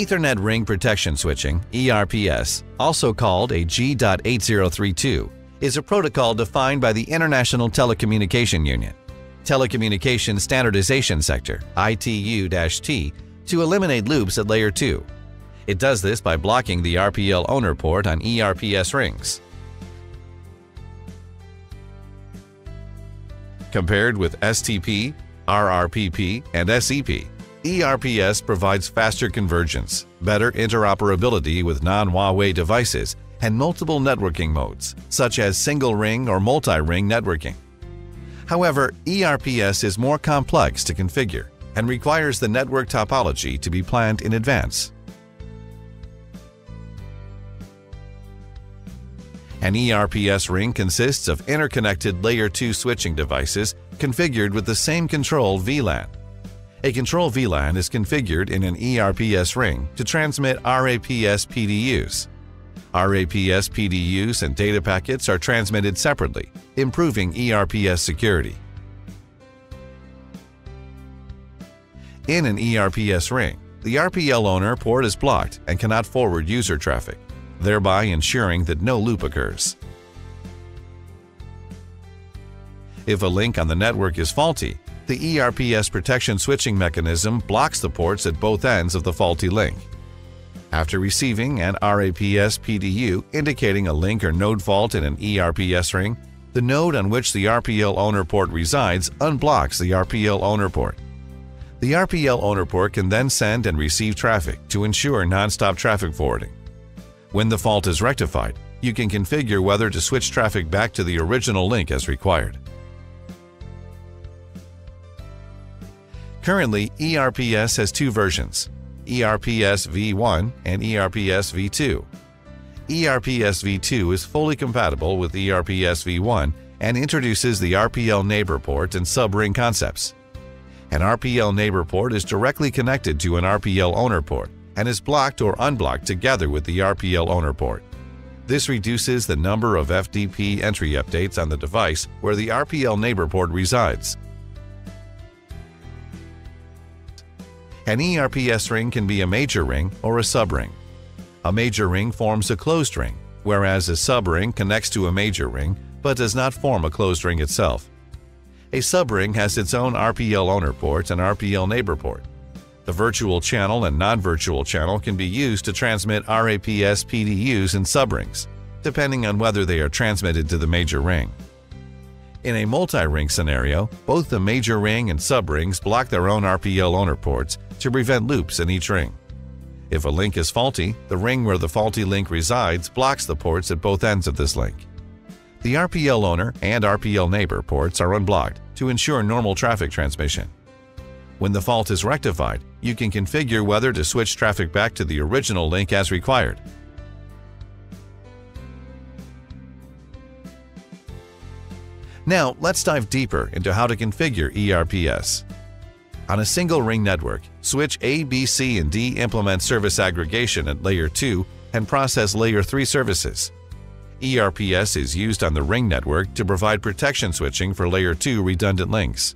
Ethernet Ring Protection Switching, ERPS, also called a G.8032, is a protocol defined by the International Telecommunication Union, Telecommunication Standardization Sector, ITU-T, to eliminate loops at Layer 2. It does this by blocking the RPL owner port on ERPS rings. Compared with STP, RRPP, and SEP, ERPS provides faster convergence, better interoperability with non-Huawei devices, and multiple networking modes, such as single-ring or multi-ring networking. However, ERPS is more complex to configure and requires the network topology to be planned in advance. An ERPS ring consists of interconnected Layer 2 switching devices configured with the same control VLAN. A control VLAN is configured in an ERPS ring to transmit RAPS PDUs. RAPS PDUs and data packets are transmitted separately, improving ERPS security. In an ERPS ring, the RPL owner port is blocked and cannot forward user traffic, thereby ensuring that no loop occurs. If a link on the network is faulty, the ERPS protection switching mechanism blocks the ports at both ends of the faulty link. After receiving an RAPS PDU indicating a link or node fault in an ERPS ring, the node on which the RPL owner port resides unblocks the RPL owner port. The RPL owner port can then send and receive traffic to ensure nonstop traffic forwarding. When the fault is rectified, you can configure whether to switch traffic back to the original link as required. Currently, ERPS has two versions, ERPS v1 and ERPS v2. ERPS v2 is fully compatible with ERPS v1 and introduces the RPL neighbor port and subring concepts. An RPL neighbor port is directly connected to an RPL owner port and is blocked or unblocked together with the RPL owner port. This reduces the number of FDB entry updates on the device where the RPL neighbor port resides. An ERPS ring can be a major ring or a subring. A major ring forms a closed ring, whereas a subring connects to a major ring but does not form a closed ring itself. A subring has its own RPL owner port and RPL neighbor port. The virtual channel and non-virtual channel can be used to transmit RAPS PDUs and subrings, depending on whether they are transmitted to the major ring. In a multi-ring scenario, both the major ring and sub-rings block their own RPL owner ports to prevent loops in each ring. If a link is faulty, the ring where the faulty link resides blocks the ports at both ends of this link. The RPL owner and RPL neighbor ports are unblocked to ensure normal traffic transmission. When the fault is rectified, you can configure whether to switch traffic back to the original link as required. Now, let's dive deeper into how to configure ERPS. On a single ring network, switch A, B, C, and D implement service aggregation at Layer 2 and process Layer 3 services. ERPS is used on the ring network to provide protection switching for Layer 2 redundant links.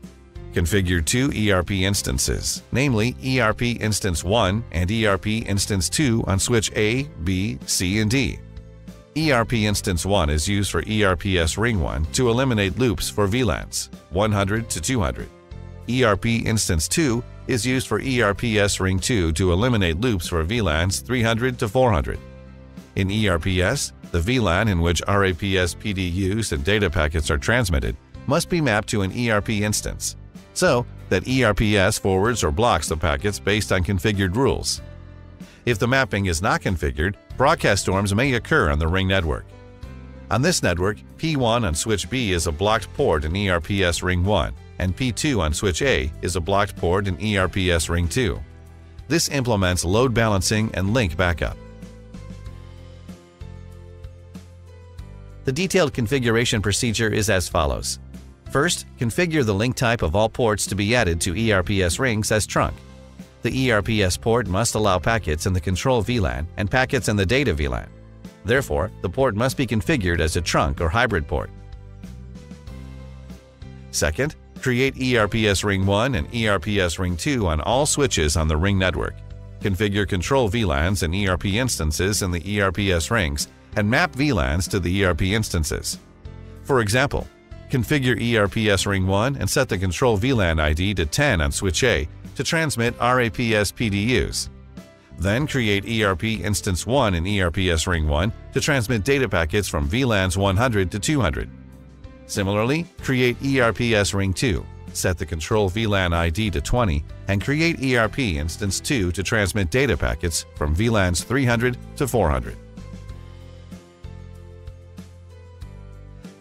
Configure two ERP instances, namely ERP Instance 1 and ERP Instance 2 on switch A, B, C, and D. ERP Instance 1 is used for ERPS Ring 1 to eliminate loops for VLANs 100 to 200. ERP Instance 2 is used for ERPS Ring 2 to eliminate loops for VLANs 300 to 400. In ERPS, the VLAN in which RAPS PDUs and data packets are transmitted must be mapped to an ERP instance, so that ERPS forwards or blocks the packets based on configured rules. If the mapping is not configured, broadcast storms may occur on the ring network. On this network, P1 on switch B is a blocked port in ERPS ring 1, and P2 on switch A is a blocked port in ERPS ring 2. This implements load balancing and link backup. The detailed configuration procedure is as follows. First, configure the link type of all ports to be added to ERPS rings as trunk. The ERPS port must allow packets in the control VLAN and packets in the data VLAN. Therefore, the port must be configured as a trunk or hybrid port. Second, create ERPS Ring 1 and ERPS Ring 2 on all switches on the ring network. configure control VLANs and ERP instances in the ERPS rings, and map VLANs to the ERP instances. For example, configure ERPS Ring 1 and set the control VLAN ID to 10 on switch A to transmit RAPS PDUs. Then create ERP Instance 1 in ERPS Ring 1 to transmit data packets from VLANs 100 to 200. Similarly, create ERPS Ring 2, set the control VLAN ID to 20, and create ERP Instance 2 to transmit data packets from VLANs 300 to 400.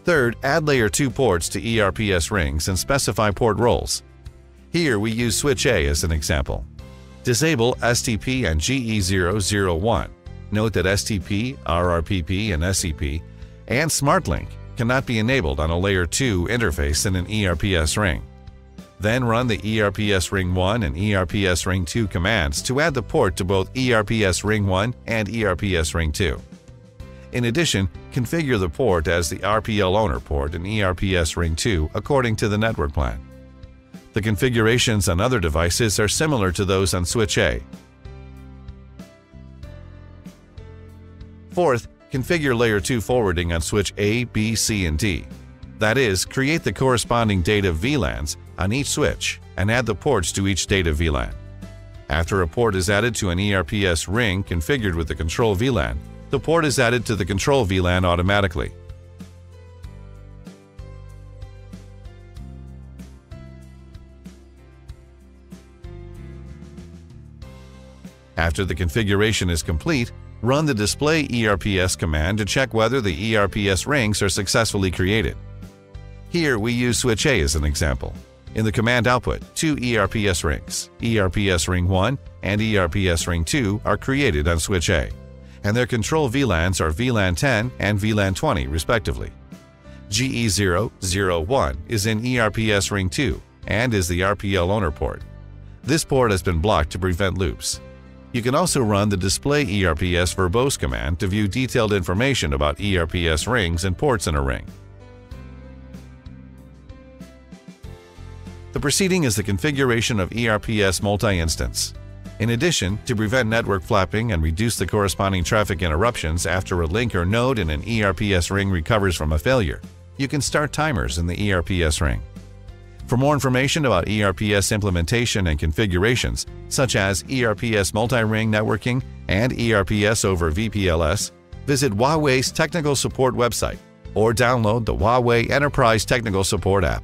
Third, add Layer 2 ports to ERPS rings and specify port roles. Here we use Switch A as an example. Disable STP and GE001. Note that STP, RRPP, and SEP, and SmartLink cannot be enabled on a Layer 2 interface in an ERPS ring. Then run the ERPS Ring 1 and ERPS Ring 2 commands to add the port to both ERPS Ring 1 and ERPS Ring 2. In addition, configure the port as the RPL owner port in ERPS Ring 2 according to the network plan. The configurations on other devices are similar to those on Switch A. Fourth, configure Layer 2 forwarding on switch A, B, C, and D. That is, create the corresponding data VLANs on each switch and add the ports to each data VLAN. After a port is added to an ERPS ring configured with the control VLAN, the port is added to the control VLAN automatically. After the configuration is complete, run the display ERPS command to check whether the ERPS rings are successfully created. Here we use switch A as an example. In the command output, two ERPS rings, ERPS Ring 1 and ERPS Ring 2 are created on switch A, and their control VLANs are VLAN 10 and VLAN 20 respectively. GE001 is in ERPS Ring 2 and is the RPL owner port. This port has been blocked to prevent loops. You can also run the Display ERPS verbose command to view detailed information about ERPS rings and ports in a ring. The preceding is the configuration of ERPS multi-instance. In addition, to prevent network flapping and reduce the corresponding traffic interruptions after a link or node in an ERPS ring recovers from a failure, you can start timers in the ERPS ring. For more information about ERPS implementation and configurations, such as ERPS multi-ring networking and ERPS over VPLS, visit Huawei's technical support website or download the Huawei Enterprise Technical Support app.